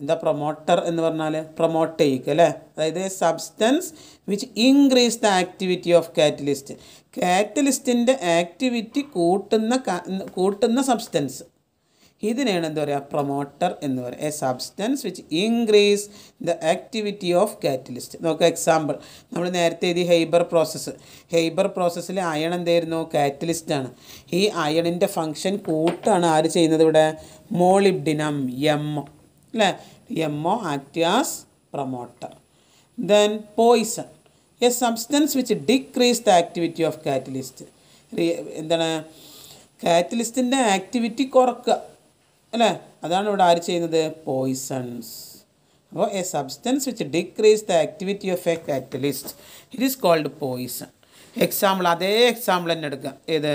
എന്താ പ്രൊമോട്ടർ എന്ന് പറഞ്ഞാൽ പ്രൊമോട്ട് ചെയ്യുക അല്ലേ? അതായത് substance which increase the activity of catalyst കാറ്റലിസ്റ്റിന്റെ activity കൂട്ടുന്ന കൂട്ടുന്ന സബ്സ്റ്റൻസ് ഇതിനെയാണ് എന്താ പറയുക പ്രൊമോട്ടർ എന്ന് പറയുക. A substance which increase the activity of catalyst നോക്കുക എക്സാമ്പിൾ നമ്മൾ നേരത്തെ എഴുതി ഹൈബർ പ്രോസസ്സ് ഹൈബർ പ്രോസസ്സിലെ അയൺ എന്തായിരുന്നു? കാറ്റലിസ്റ്റ് ആണ്. ഈ അയണിന്റെ ഫങ്ഷൻ കൂട്ടാണ് ആര് ചെയ്യുന്നത് ഇവിടെ? മോളിബ്ഡിനം എം അല്ലേ? M O act as promoter then poison a substance which decrease the activity of catalyst എന്താണ്? കാറ്റലിസ്റ്റിന്റെ ആക്ടിവിറ്റി കുറക്കുക. അല്ലേ? അതാണ് ഇവിടെ ആര് ചെയ്യുന്നത്? പോയിസൺസ് അപ്പോൾ a substance which decrease the activity of a catalyst it is called poison example അതേ എക്സാമ്പിൾ തന്നെ എടുക്കുക ഏത്?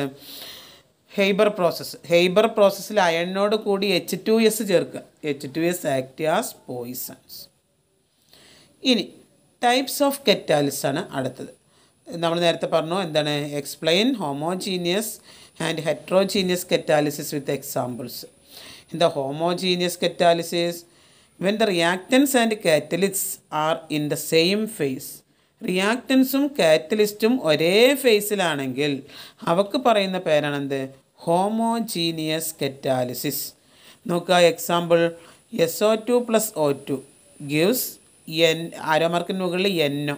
ഹെയ്ബർ പ്രോസസ്സ് ഹെയ്ബർ പ്രോസസ്സിൽ അയണിനോട് കൂടി എച്ച് ടു എസ് ചേർക്കുക. H two S act as poisons ഇനി ടൈപ്സ് ഓഫ് കെറ്റാലിസ് ആണ് അടുത്തത്. നമ്മൾ നേരത്തെ പറഞ്ഞു എന്താണ്? Explain homogeneous and heterogeneous catalysis with examples in the homogeneous catalysis when the reactants and catalysts are in the same phase റിയാക്റ്റൻസും കാറ്റലിസ്റ്റും ഒരേ ഫേസിലാണെങ്കിൽ അവക്ക് പറയുന്ന പേരാണെന്ത്? ഹോമോജീനിയസ് കെറ്റാലിസിസ് നോക്കുക example S O two plus O two gives N arrow ആരോമാർക്കിന് മുകളിൽ എന്നോ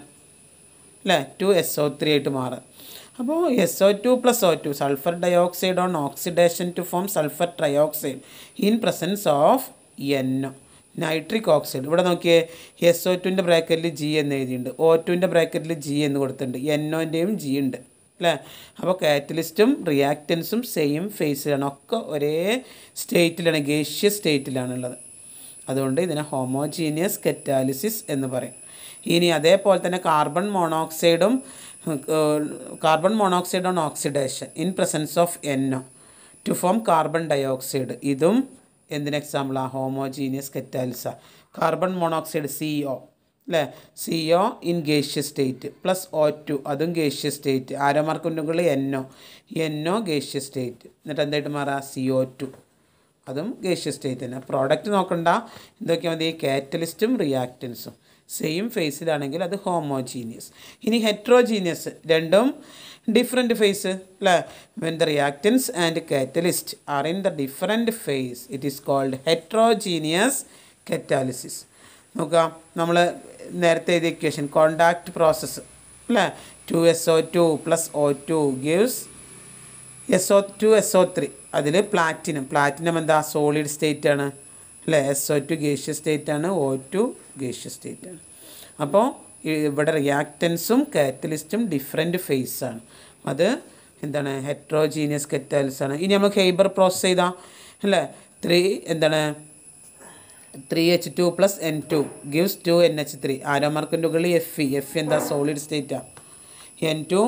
അല്ലേ? ടു എസ് ഒ ത്രീ ആയിട്ട് മാറും. അപ്പോൾ S O two plus O two sulphur dioxide on oxidation to form sulphur trioxide in presence of N nitric oxide ഇവിടെ നോക്കിയേ എസ് ഒ ടുവിന്റെ ബ്രാക്കറ്റിൽ ജി എന്ന് എഴുതിയിട്ടുണ്ട്. ഒ ടുവിന്റെ ബ്രാക്കറ്റിൽ ജി എന്ന് കൊടുത്തിട്ടുണ്ട്. എന്നോന്റെയും ജി ഉണ്ട്. അല്ലേ? അപ്പോൾ കാറ്റലിസ്റ്റും റിയാക്റ്റൻസും സെയിം ഫേസിലാണ് ഒക്കെ ഒരേ സ്റ്റേറ്റിലാണ് ഗേഷ്യസ് സ്റ്റേറ്റിലാണുള്ളത് അതുകൊണ്ട് ഇതിനെ ഹോമോജീനിയസ് കെറ്റാലിസിസ് എന്ന് പറയും. ഇനി അതേപോലെ തന്നെ carbon മോണോക്സൈഡും carbon monoxide on oxidation in presence of N O to form carbon dioxide. ഇതും എന്തിന് എക്സാമ്പിളാണ് homogeneous catalysis carbon monoxide C O അല്ലേ C O in gaseous state plus O two അതും gaseous state ആരോമാർക്കുണ്ടെങ്കിൽ N O N O gaseous state എന്നിട്ട് എന്തായിട്ട് മാറാം? സി ഒ ടു അതും ഗേഷ്യസ് സ്റ്റേറ്റ് തന്നെ. പ്രോഡക്റ്റ് നോക്കണ്ട. എന്തൊക്കെയാ മതി? കാറ്റലിസ്റ്റും റിയാക്റ്റൻസും സെയിം ഫേസിലാണെങ്കിൽ അത് ഹോമോജീനിയസ് ഇനി ഹെട്രോജീനിയസ് രണ്ടും ഡിഫറെന്റ് ഫേസ് അല്ലേ when the reactants and catalyst are in the different phase it is called heterogeneous catalysis നോക്കാം നമ്മൾ നേരത്തെ എഴുതിയ ഇക്വേഷൻ കോണ്ടാക്ട് പ്രോസസ്സ് അല്ലേ two S O two plus O two gives S O two S O three അതിൽ പ്ലാറ്റിനം പ്ലാറ്റിനം എന്താ? സോളിഡ് സ്റ്റേറ്റ് ആണ്. അല്ലേ S O two gaseous state ആണ്. ഒ ടു ഗേഷ്യസ് സ്റ്റേറ്റ് ആണ്. അപ്പോൾ ഇവിടെ റിയാക്റ്റൻസും കാറ്റലിസ്റ്റും ഡിഫറെന്റ് ഫേസ് ആണ്. അത് എന്താണ്? ഹെട്രോജീനിയസ് കെറ്റാലിസ് ആണ്. ഇനി നമ്മൾ ഹെയ്ബർ പ്രോസസ് ചെയ്താൽ അല്ലേ? ത്രീ എന്താണ്? Three H two plus N two gives two N H three ആരോമാർക്കിന്റെ ഉള്ളിൽ എഫ് ഇ എഫ് എന്താ സോളിഡ് സ്റ്റേറ്റാണ് എൻ ടു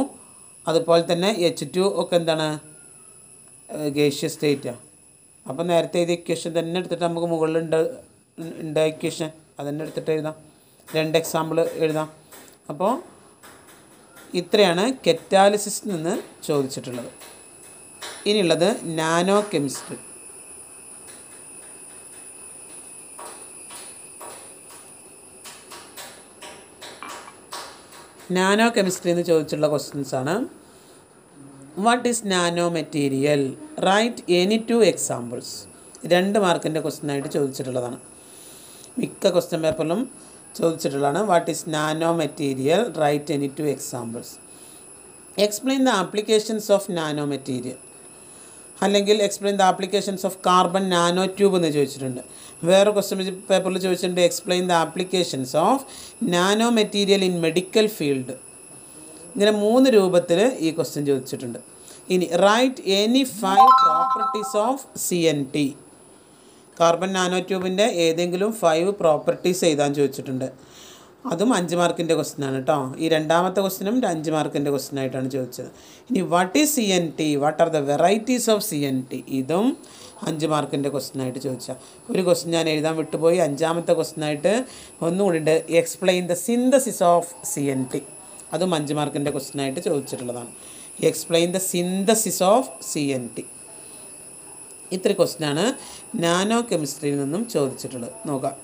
അതുപോലെ തന്നെ എച്ച് ടു ഒക്കെ എന്താണ്? ഗേഷ്യ സ്റ്റേറ്റാണ് അപ്പോൾ നേരത്തെ ഇത് ഇക്വേഷൻ തന്നെ എടുത്തിട്ട് നമുക്ക് മുകളിൽ ഉണ്ട് ഉണ്ടായ ഇക്വേഷൻ അതന്നെ എടുത്തിട്ട് എഴുതാം. രണ്ട് എക്സാമ്പിൾ എഴുതാം. അപ്പോൾ ഇത്രയാണ് കെറ്റാലിസിസ് നിന്ന് ചോദിച്ചിട്ടുള്ളത്. ഇനിയുള്ളത് നാനോ കെമിസ്ട്രി നാനോ കെമിസ്ട്രി എന്ന് ചോദിച്ചിട്ടുള്ള ക്വസ്റ്റ്യൻസ് ആണ്. What is nano material write any two examples രണ്ട് മാർക്കിന്റെ ക്വസ്റ്റ്യൻ ആയിട്ട് ചോദിച്ചിട്ടുള്ളതാണ്. മിക്ക ക്വസ്റ്റ്യൻ പേപ്പറിലും ചോദിച്ചിട്ടുള്ളതാണ്. What is nano material write any two examples explain the applications of nano material അല്ലെങ്കിൽ explain the applications of carbon nano tube എന്ന് ചോദിച്ചിട്ടുണ്ട്. വേറെ ക്വസ്റ്റ്യൻ പേപ്പറിൽ ചോദിച്ചിട്ടുണ്ട് explain the applications of nano material in medical field ഇങ്ങനെ മൂന്ന് രൂപത്തിൽ ഈ ക്വസ്റ്റ്യൻ ചോദിച്ചിട്ടുണ്ട്. ഇനി write any five properties of C N T carbon nano ട്യൂബിന്റെ ഏതെങ്കിലും ഫൈവ് പ്രോപ്പർട്ടീസ് എഴുതാൻ ചോദിച്ചിട്ടുണ്ട്. അതും അഞ്ച് മാർക്കിന്റെ ക്വസ്റ്റ്യൻ ആണ് കേട്ടോ ഈ രണ്ടാമത്തെ ക്വസ്റ്റ്യനും അഞ്ച് മാർക്കിന്റെ ക്വസ്റ്റ്യൻ ആയിട്ടാണ് ചോദിച്ചത്. ഇനി what is C N T what are the varieties of C N T ഇതും അഞ്ച് മാർക്കിന്റെ ക്വസ്റ്റ്യൻ ആയിട്ട് ചോദിച്ചാൽ ഒരു ക്വസ്റ്റ്യൻ ഞാൻ എഴുതാൻ വിട്ടുപോയി. അഞ്ചാമത്തെ ക്വസ്റ്റ്യൻ ആയിട്ട് ഒന്നുകൂടി ഉണ്ട് explain the synthesis of C N T അതും അഞ്ച് മാർക്കിന്റെ ക്വസ്റ്റ്യൻ ആയിട്ട് ചോദിച്ചിട്ടുള്ളതാണ്. Explain the synthesis of C N T ഇത്ര ക്വസ്റ്റ്യനാണ് നാനോ കെമിസ്ട്രിയിൽ നിന്നും ചോദിച്ചിട്ടുള്ളത്. നോക്കാം.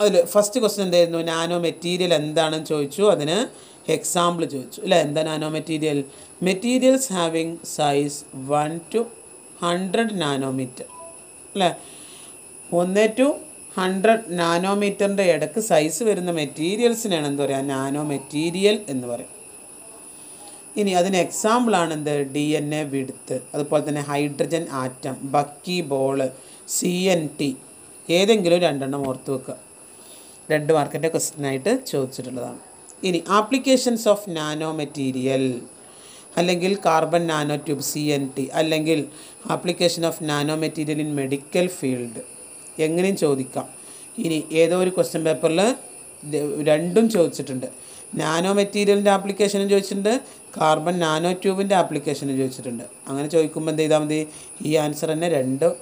അതിൽ ഫസ്റ്റ് ക്വസ്റ്റ്യൻ എന്തായിരുന്നു? നാനോ മെറ്റീരിയൽ എന്താണെന്ന് ചോദിച്ചു. അതിന് എക്സാമ്പിൾ ചോദിച്ചു. അല്ലേ എന്താ nano material? Materials having size one two hundred nanometer അല്ലേ ഒന്ന് ടു ഹൺഡ്രഡ് നാനോമീറ്ററിന്റെ ഇടയ്ക്ക് സൈസ് വരുന്ന മെറ്റീരിയൽസിനാണ് എന്താ പറയുക നാനോ മെറ്റീരിയൽ എന്ന് പറയും. ഇനി അതിന് എക്സാമ്പിളാണ് എന്ത്? ഡി എൻ എ വിടുത്ത്. അതുപോലെ തന്നെ hydrogen atom bucky ball C N T ഏതെങ്കിലും രണ്ടെണ്ണം ഓർത്ത് വെക്കുക. രണ്ട് മാർക്കിന്റെ ക്വസ്റ്റ്യനായിട്ട് ചോദിച്ചിട്ടുള്ളതാണ്. ഇനി ആപ്ലിക്കേഷൻസ് ഓഫ് നാനോ മെറ്റീരിയൽ അല്ലെങ്കിൽ carbon nano tube C N T അല്ലെങ്കിൽ application of nano material in medical field എങ്ങനെയും ചോദിക്കാം. ഇനി ഏതോ ഒരു ക്വസ്റ്റ്യൻ പേപ്പറിൽ രണ്ടും ചോദിച്ചിട്ടുണ്ട്. നാനോ മെറ്റീരിയലിന്റെ ആപ്ലിക്കേഷനും ചോദിച്ചിട്ടുണ്ട്. കാർബൺ നാനോ ട്യൂബിന്റെ ആപ്ലിക്കേഷനും ചോദിച്ചിട്ടുണ്ട്. അങ്ങനെ ചോദിക്കുമ്പോൾ എന്ത് ചെയ്താൽ മതി? ഈ ആൻസർ തന്നെ രണ്ട്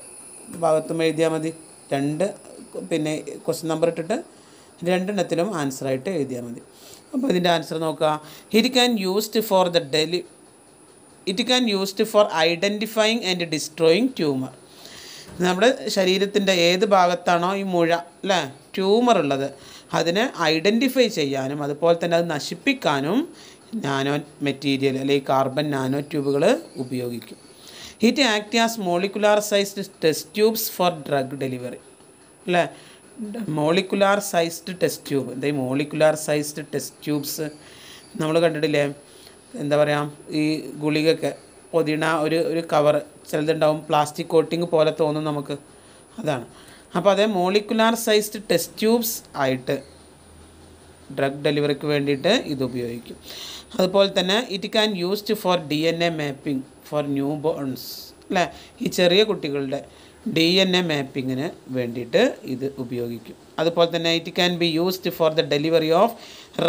ഭാഗത്തും എഴുതിയാൽ മതി. രണ്ട് പിന്നെ ക്വസ്റ്റ്യൻ നമ്പർ ഇട്ടിട്ട് രണ്ടെണ്ണത്തിലും ആൻസറായിട്ട് എഴുതിയാൽ മതി. അപ്പോൾ ഇതിന്റെ ആൻസർ നോക്കുക it can used for the deli it can used for identifying and destroying tumour നമ്മുടെ ശരീരത്തിന്റെ ഏത് ഭാഗത്താണോ ഈ മുഴ അല്ലേ? ട്യൂമർ ഉള്ളത്. അതിനെ ഐഡന്റിഫൈ ചെയ്യാനും അതുപോലെ തന്നെ അത് നശിപ്പിക്കാനും നാനോ മെറ്റീരിയൽ അല്ലെങ്കിൽ കാർബൺ നാനോ ട്യൂബുകൾ ഉപയോഗിക്കും. It act as molecular sized test tubes for drug delivery അല്ലേ? മോളിക്കുലാർ സൈസ്ഡ് ടെസ്റ്റ് ട്യൂബ് എന്താ ഈ മോളിക്കുലാർ സൈസ്ഡ് ടെസ്റ്റ് ട്യൂബ്സ് നമ്മൾ കണ്ടിട്ടില്ലേ? എന്താ പറയുക ഈ ഗുളികയൊക്കെ പൊതിണ ഒരു ഒരു കവർ ചിലതുണ്ടാവും പ്ലാസ്റ്റിക് കോട്ടിങ് പോലെ തോന്നും നമുക്ക്. അതാണ്. അപ്പോൾ അതേ മോളിക്കുലാർ സൈസ്ഡ് ടെസ്റ്റ് ട്യൂബ്സ് ആയിട്ട് ഡ്രഗ് ഡെലിവറിക്ക് വേണ്ടിയിട്ട് ഇത് ഉപയോഗിക്കും. അതുപോലെ തന്നെ it can used for D N A mapping for new bones അല്ലേ? ഈ ചെറിയ കുട്ടികളുടെ ഡി എൻ എ മാപ്പിങ്ങിന് വേണ്ടിയിട്ട് ഇത് ഉപയോഗിക്കും. അതുപോലെ തന്നെ it can be used for the delivery of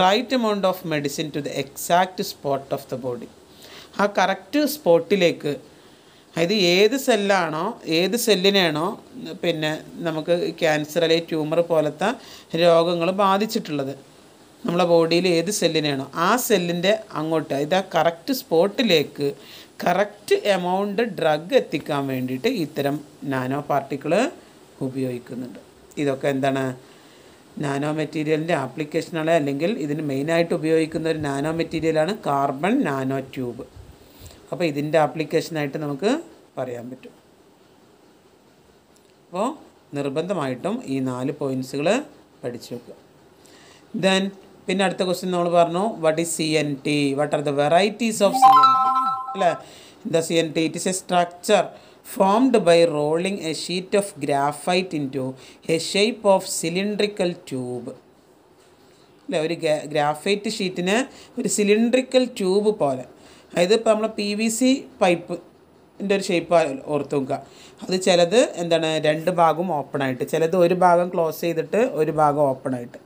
right amount of medicine to the exact spot of the body. ആ കറക്റ്റ് സ്പോട്ടിലേക്ക് അതായത് ഏത് സെല്ലാണോ ഏത് സെല്ലിനെയാണോ പിന്നെ നമുക്ക് ക്യാൻസർ അല്ലെങ്കിൽ ട്യൂമർ പോലത്തെ രോഗങ്ങൾ ബാധിച്ചിട്ടുള്ളത്. നമ്മളെ ബോഡിയിൽ ഏത് സെല്ലിനെയാണോ ആ സെല്ലിന്റെ അങ്ങോട്ട് അതായത് ആ കറക്റ്റ് സ്പോട്ടിലേക്ക് കറക്റ്റ് എമൗണ്ട് ഡ്രഗ് എത്തിക്കാൻ വേണ്ടിയിട്ട് ഇത്തരം നാനോ പാർട്ടിക്കിൾ ഉപയോഗിക്കുന്നുണ്ട്. ഇതൊക്കെ എന്താണ്? നാനോ മെറ്റീരിയലിന്റെ ആപ്ലിക്കേഷനാണ് അല്ലെങ്കിൽ ഇതിന് മെയിനായിട്ട് ഉപയോഗിക്കുന്ന ഒരു നാനോ മെറ്റീരിയലാണ് കാർബൺ നാനോ ട്യൂബ്. അപ്പോൾ ഇതിന്റെ ആപ്ലിക്കേഷനായിട്ട് നമുക്ക് പറയാൻ പറ്റും. അപ്പോൾ നിർബന്ധമായിട്ടും ഈ നാല് പോയിന്റ്സുകൾ പഠിച്ചു വെക്കുക. ദെൻ പിന്നെ അടുത്ത ക്വസ്റ്റ്യൻ നമ്മൾ പറഞ്ഞു what is C N T what are the varieties of C N T അല്ലേ? എന്താ C N T it is a structure formed by rolling a sheet of graphite into a shape of cylindrical tube അല്ലേ? ഒരു ഗ്രാഫൈറ്റ് ഷീറ്റിന് ഒരു സിലിണ്ട്രിക്കൽ ട്യൂബ് പോലെ. അതായത് ഇപ്പോൾ നമ്മൾ പി വി സി പൈപ്പ് ഇതിന്റെ ഒരു ഷേപ്പ് ഓർത്ത് നോക്കുക. അത് ചിലത് എന്താണ് രണ്ട് ഭാഗവും ഓപ്പൺ ആയിട്ട് ചിലത് ഒരു ഭാഗം ക്ലോസ് ചെയ്തിട്ട് ഒരു ഭാഗം ഓപ്പൺ ആയിട്ട്.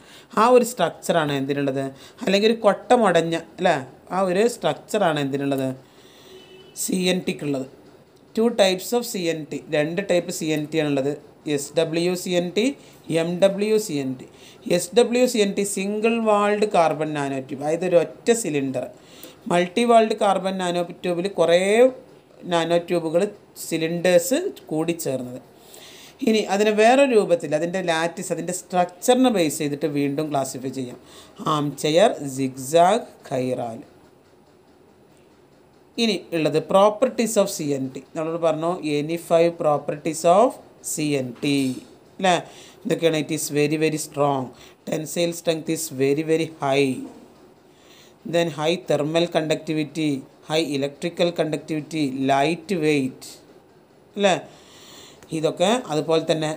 ആ ഒരു സ്ട്രക്ചറാണ് എന്തിനുള്ളത്? അല്ലെങ്കിൽ ഒരു കൊട്ട മുടഞ്ഞ അല്ലേ? ആ ഒരു സ്ട്രക്ചറാണ് എന്തിനുള്ളത്? C N ടിക്കുള്ളത് two types of C N T രണ്ട് ടൈപ്പ് സി എൻ ടി ആണുള്ളത്. S W C N T M W C N T S W C N T single walled carbon nano tube അതായത് ഒരു ഒറ്റ cylinder multi walled carbon nano ട്യൂബിൽ കുറേ നാനോ ട്യൂബുകൾ സിലിണ്ടേഴ്സ് കൂടിച്ചേർന്നത് ഇനി അതിനെ വേറെ രൂപത്തിൽ അതിന്റെ ലാറ്റിസ് അതിന്റെ സ്ട്രക്ചറിനെ ബേസ് ചെയ്തിട്ട് വീണ്ടും ക്ലാസിഫൈ ചെയ്യാം. ആം ചെയർ സിഗ്സാഗ് ഖൈറാൽ ഇനി ഉള്ളത് properties of C N T നമ്മളോട് പറഞ്ഞു any five properties of C N T അല്ലേ ഇതൊക്കെയാണ് it is very very strong tensile strength is very very high then high thermal conductivity high electrical conductivity light weight അല്ലേ? ഇതൊക്കെ അതുപോലെ തന്നെ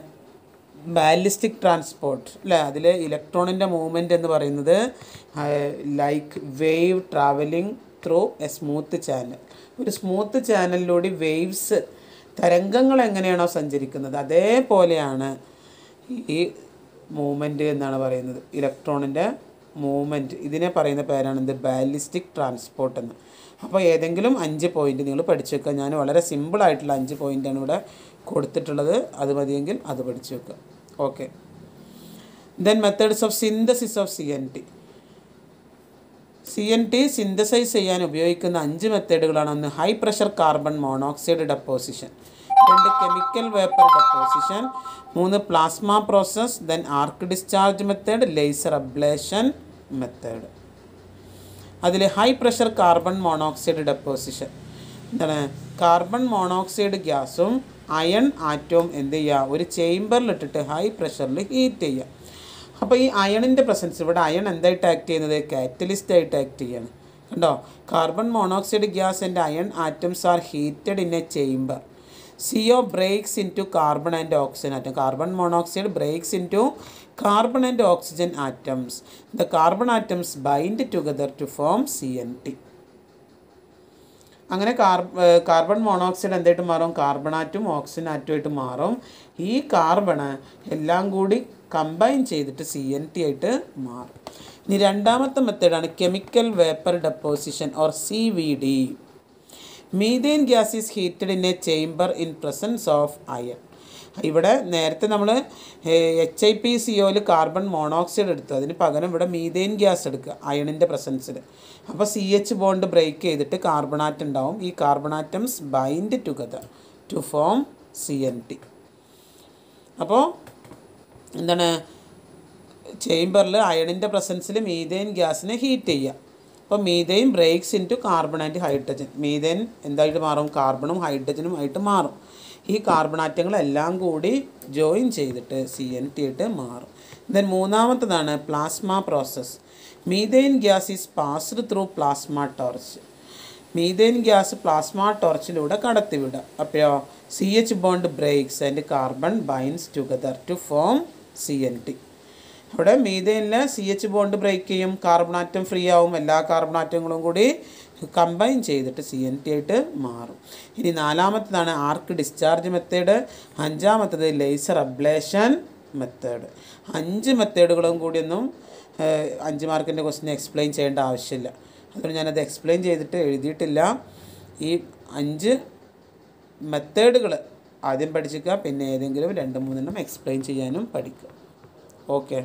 ബാലിസ്റ്റിക് ട്രാൻസ്പോർട്ട് അല്ലേ? അതിൽ ഇലക്ട്രോണിന്റെ മൂവ്മെന്റ് എന്ന് പറയുന്നത് like wave travelling through a smooth channel ഒരു സ്മൂത്ത് ചാനലിലൂടെ വേവ്സ് തരംഗങ്ങൾ എങ്ങനെയാണോ സഞ്ചരിക്കുന്നത്? അതേപോലെയാണ് ഈ മൂവ്മെന്റ് എന്നാണ് പറയുന്നത് ഇലക്ട്രോണിന്റെ മൂവ്മെന്റ്. ഇതിനെ പറയുന്ന പേരാണ് എന്ത് ബാലിസ്റ്റിക് ട്രാൻസ്പോർട്ട് എന്ന്. അപ്പോൾ ഏതെങ്കിലും അഞ്ച് പോയിന്റ് നിങ്ങൾ പഠിച്ചു വെക്കുക. ഞാൻ വളരെ സിമ്പിളായിട്ടുള്ള അഞ്ച് പോയിന്റാണ് ഇവിടെ കൊടുത്തിട്ടുള്ളത്. അത് മതിയെങ്കിൽ അത് പഠിച്ചു വെക്കുക. Okay then methods of synthesis of C N T C N T synthesize ചെയ്യാൻ ഉപയോഗിക്കുന്ന അഞ്ച് മെത്തേഡുകളാണ് ഒന്ന് high pressure carbon monoxide deposition രണ്ട് കെമിക്കൽ വേപ്പർ ഡെപ്പോസിഷൻ മൂന്ന് plasma process then arc discharge method laser ablation method. അതിൽ high pressure carbon monoxide deposition. എന്താണ്? കാർബൺ മോണോക്സൈഡ് ഗ്യാസും അയൺ ആറ്റവും എന്ത് ചെയ്യുക ഒരു ചേംബറിലിട്ടിട്ട് ഹൈ പ്രഷറിൽ ഹീറ്റ് ചെയ്യുക അപ്പോൾ ഈ അയണിന്റെ പ്രസൻസ് ഇവിടെ അയൺ എന്തായിട്ട് ആക്ട് ചെയ്യുന്നത്? കാറ്റലിസ്റ്റ് ആയിട്ട് ആക്ട് ചെയ്യാണ്. കണ്ടോ? Carbon monoxide gas and iron atoms are heated in a chamber. CO breaks into carbon and oxygen atom. Carbon monoxide breaks into carbon and oxygen atoms. The carbon atoms bind together to form CNT. അങ്ങനെ കാർ കാർബൺ മോണോക്സൈഡ് എന്തായിട്ട് മാറും കാർബണാറ്റും ഓക്സിജൻ ആറ്റുമായിട്ട് മാറും ഈ കാർബണ് എല്ലാം കൂടി കമ്പൈൻ ചെയ്തിട്ട് സി എൻ ടി ആയിട്ട് മാറും ഇനി രണ്ടാമത്തെ മെത്തേഡാണ് chemical vapour deposition or C V D methane gas is heated in a chamber in presence of iron. ഇവിടെ നേരത്തെ നമ്മൾ എച്ച് ഐ പി സി ഒയിൽ കാർബൺ മോണോക്സൈഡ് എടുത്തു. അതിന് പകരം ഇവിടെ മീഥേൻ ഗ്യാസ് എടുക്കുക അയണിന്റെ പ്രസൻസിൽ അപ്പോൾ സി എച്ച് ബോണ്ട് ബ്രേക്ക് ചെയ്തിട്ട് കാർബണാറ്റ് ഉണ്ടാവും. ഈ carbon atoms bind together to form C N T അപ്പോൾ എന്താണ്? ചേംബറിൽ അയണിന്റെ പ്രസൻസിൽ മീഥേൻ ഗ്യാസിനെ ഹീറ്റ് ചെയ്യുക. അപ്പോൾ മീതെയും breaks into carbon and hydrogen methane എന്തായിട്ട് മാറും? കാർബണും ഹൈഡ്രജനും ആയിട്ട് മാറും. ഈ കാർബണാറ്റങ്ങളെല്ലാം കൂടി ജോയിൻ ചെയ്തിട്ട് സി എൻ ടി ആയിട്ട് മാറും. Then മൂന്നാമത്തതാണ് plasma process methane gas is passed through plasma torch methane gas plasma ടോർച്ചിലൂടെ കടത്തിവിടുക. അപ്പോൾ C H bond breaks and carbon binds together to form C N T അവിടെ മീഥേനിൽ സി എച്ച് ബോണ്ട് ബ്രേക്ക് ചെയ്യും. കാർബണാറ്റം ഫ്രീ ആവും. എല്ലാ കാർബണാറ്റങ്ങളും കൂടി കമ്പൈൻ ചെയ്തിട്ട് സി എൻ ടി ആയിട്ട് മാറും. ഇനി നാലാമത്തതാണ് ആർക്ക് ഡിസ്ചാർജ് മെത്തേഡ് അഞ്ചാമത്തത് ലേസർ അബ്ലേഷൻ മെത്തേഡ് അഞ്ച് മെത്തേഡുകളും കൂടിയൊന്നും അഞ്ച് മാർക്കിന്റെ ക്വസ്റ്റിനെ എക്സ്പ്ലെയിൻ ചെയ്യേണ്ട ആവശ്യമില്ല. അതുകൊണ്ട് ഞാനത് എക്സ്പ്ലെയിൻ ചെയ്തിട്ട് എഴുതിയിട്ടില്ല. ഈ അഞ്ച് മെത്തേഡുകൾ ആദ്യം പഠിച്ചിക്കുക പിന്നെ ഏതെങ്കിലും രണ്ട് മൂന്നെണ്ണം എക്സ്പ്ലെയിൻ ചെയ്യാനും പഠിക്കുക. ഓക്കെ